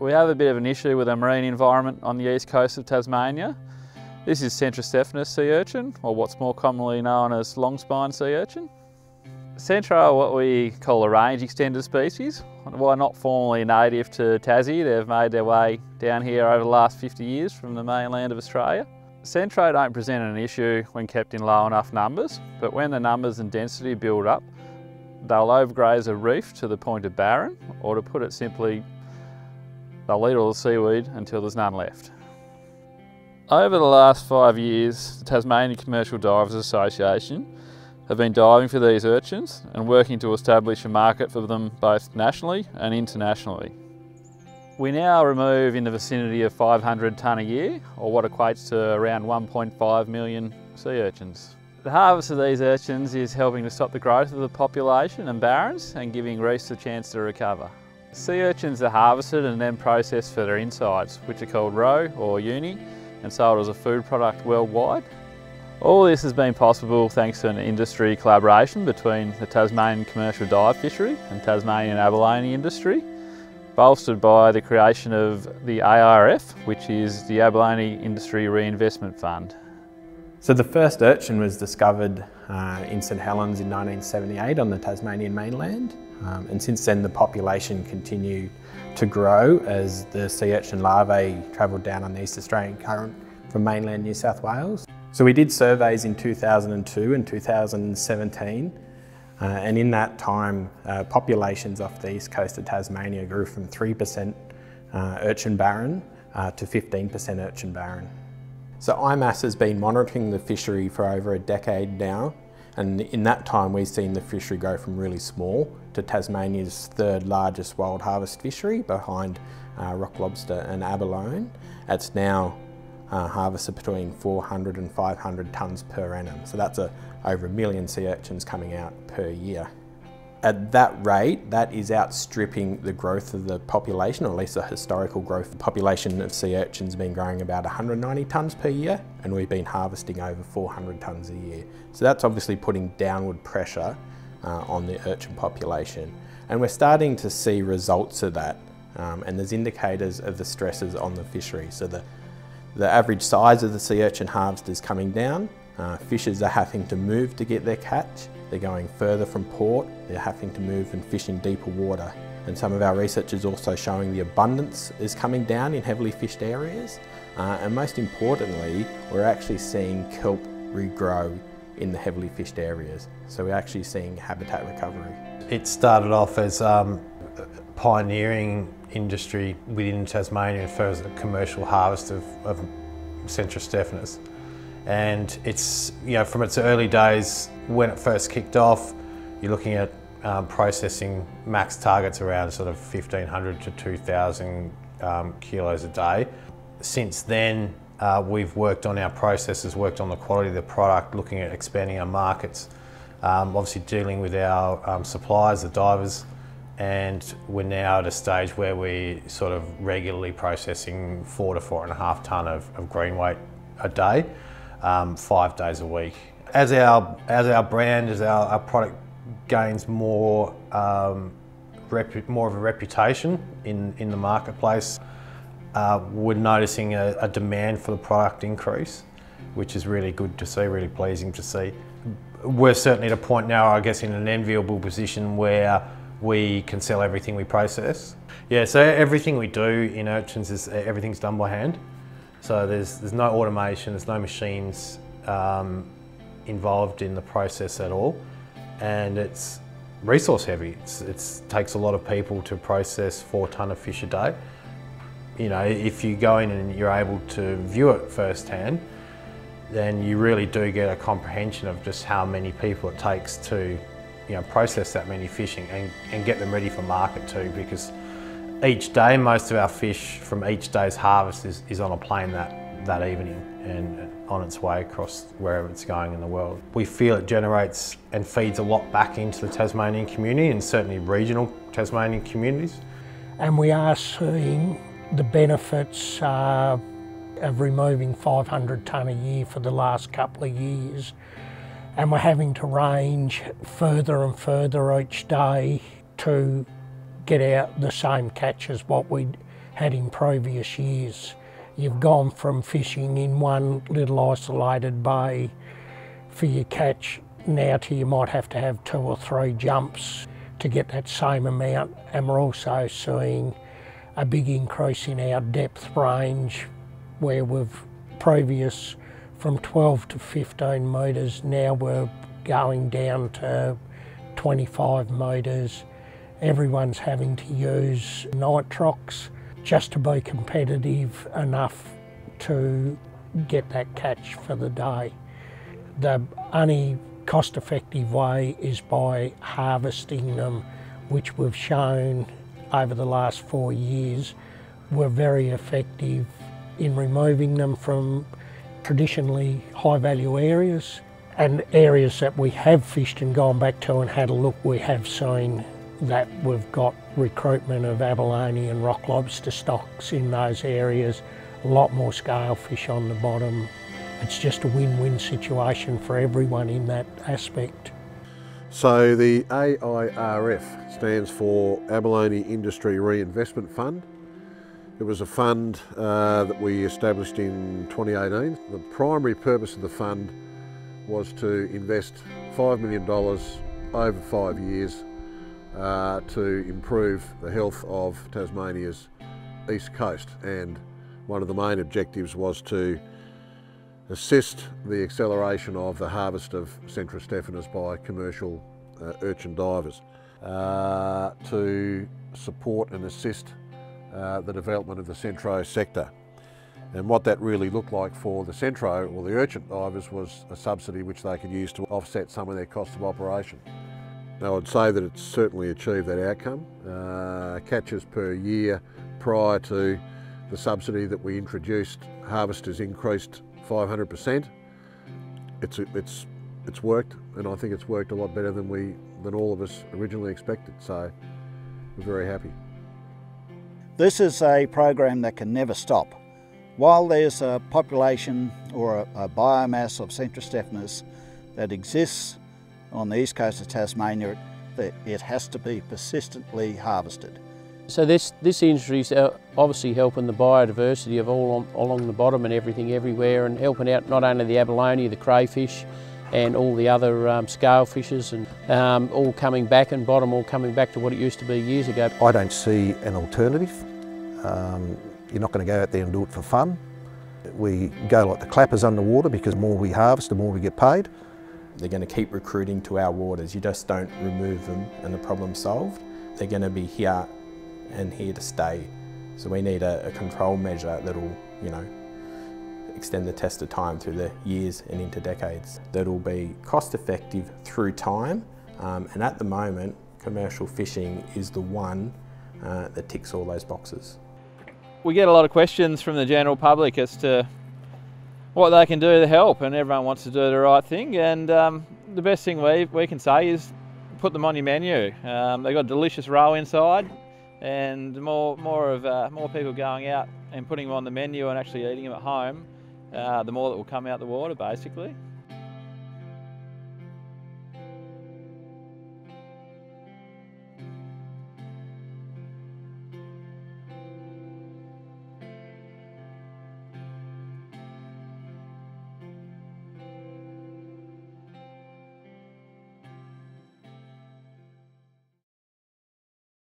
We have a bit of an issue with the marine environment on the east coast of Tasmania. This is Centrostephanus sea urchin, or what's more commonly known as longspine sea urchin. Centro are what we call a range extended species. While not formally native to Tassie, they've made their way down here over the last 50 years from the mainland of Australia. Centro don't present an issue when kept in low enough numbers, but when the numbers and density build up, they'll overgraze a reef to the point of barren, or to put it simply, they'll eat all the seaweed until there's none left. Over the last five years, the Tasmanian Commercial Divers Association have been diving for these urchins and working to establish a market for them both nationally and internationally. We now remove in the vicinity of 500 tonne a year, or what equates to around 1.5 million sea urchins. The harvest of these urchins is helping to stop the growth of the population and barrens and giving reefs a chance to recover. Sea urchins are harvested and then processed for their insides, which are called roe or uni and sold as a food product worldwide. All this has been possible thanks to an industry collaboration between the Tasmanian commercial dive fishery and Tasmanian abalone industry, bolstered by the creation of the ARF, which is the Abalone Industry Reinvestment Fund. So the first urchin was discovered uh, in St Helens in 1978 on the Tasmanian mainland. Um, and since then the population continued to grow as the sea urchin larvae travelled down on the East Australian current from mainland New South Wales. So we did surveys in 2002 and 2017 uh, and in that time uh, populations off the east coast of Tasmania grew from 3% uh, urchin barren uh, to 15% urchin barren. So IMAS has been monitoring the fishery for over a decade now and in that time we've seen the fishery go from really small to Tasmania's third largest wild harvest fishery behind uh, rock lobster and abalone. It's now uh, harvested between 400 and 500 tonnes per annum. So that's a, over a million sea urchins coming out per year. At that rate, that is outstripping the growth of the population, or at least the historical growth. The population of sea urchins has been growing about 190 tonnes per year, and we've been harvesting over 400 tonnes a year. So that's obviously putting downward pressure uh, on the urchin population. And we're starting to see results of that, um, and there's indicators of the stresses on the fishery. So the the average size of the sea urchin harvest is coming down. Uh, fishers are having to move to get their catch. They're going further from port. They're having to move and fish in deeper water. And some of our research is also showing the abundance is coming down in heavily fished areas. Uh, and most importantly, we're actually seeing kelp regrow in the heavily fished areas. So we're actually seeing habitat recovery. It started off as um, pioneering industry within Tasmania for the commercial harvest of, of Centrostephanus. And it's, you know, from its early days, when it first kicked off, you're looking at um, processing max targets around sort of 1,500 to 2,000 um, kilos a day. Since then, uh, we've worked on our processes, worked on the quality of the product, looking at expanding our markets, um, obviously dealing with our um, suppliers, the divers, and we're now at a stage where we're sort of regularly processing four to four and a half tonne of, of green weight a day, um, five days a week. As our, as our brand, as our, our product gains more, um, more of a reputation in, in the marketplace, uh, we're noticing a, a demand for the product increase, which is really good to see, really pleasing to see. We're certainly at a point now, I guess, in an enviable position where we can sell everything we process. Yeah, so everything we do in urchins is everything's done by hand. So there's there's no automation, there's no machines um, involved in the process at all, and it's resource heavy. It's it takes a lot of people to process four ton of fish a day. You know, if you go in and you're able to view it firsthand, then you really do get a comprehension of just how many people it takes to you know, process that many fishing and, and get them ready for market too because each day, most of our fish from each day's harvest is, is on a plane that, that evening and on its way across wherever it's going in the world. We feel it generates and feeds a lot back into the Tasmanian community and certainly regional Tasmanian communities. And we are seeing the benefits uh, of removing 500 tonne a year for the last couple of years and we're having to range further and further each day to get out the same catch as what we had in previous years. You've gone from fishing in one little isolated bay for your catch. Now to you might have to have two or three jumps to get that same amount. And we're also seeing a big increase in our depth range where we've previous from 12 to 15 metres now we're going down to 25 metres everyone's having to use nitrox just to be competitive enough to get that catch for the day. The only cost effective way is by harvesting them, which we've shown over the last four years were very effective in removing them from traditionally high value areas and areas that we have fished and gone back to and had a look, we have seen that we've got recruitment of abalone and rock lobster stocks in those areas, a lot more scale fish on the bottom. It's just a win-win situation for everyone in that aspect. So the AIRF stands for Abalone Industry Reinvestment Fund. It was a fund uh, that we established in 2018. The primary purpose of the fund was to invest $5 million over five years uh, to improve the health of Tasmania's east coast and one of the main objectives was to assist the acceleration of the harvest of Centrostephanus by commercial uh, urchin divers, uh, to support and assist uh, the development of the Centro sector. And what that really looked like for the Centro or the urchin divers was a subsidy which they could use to offset some of their cost of operation. Now I'd say that it's certainly achieved that outcome. Uh, catches per year prior to the subsidy that we introduced, harvest has increased 500%. It's, it's, it's worked and I think it's worked a lot better than, we, than all of us originally expected, so we're very happy. This is a program that can never stop. While there's a population or a, a biomass of Centrostephanus that exists on the east coast of Tasmania, it has to be persistently harvested. So this, this industry is uh, obviously helping the biodiversity of all on, along the bottom and everything everywhere and helping out not only the abalone, the crayfish and all the other um, scale fishes and um, all coming back and bottom all coming back to what it used to be years ago. I don't see an alternative. Um, you're not going to go out there and do it for fun. We go like the clappers underwater because the more we harvest, the more we get paid. They're going to keep recruiting to our waters. You just don't remove them and the problem's solved. They're going to be here and here to stay. So we need a, a control measure that'll, you know, extend the test of time through the years and into decades. That'll be cost effective through time um, and at the moment commercial fishing is the one uh, that ticks all those boxes. We get a lot of questions from the general public as to what they can do to help and everyone wants to do the right thing and um, the best thing we, we can say is put them on your menu. Um, they've got a delicious roe inside and more, more, of, uh, more people going out and putting them on the menu and actually eating them at home, uh, the more that will come out the water basically.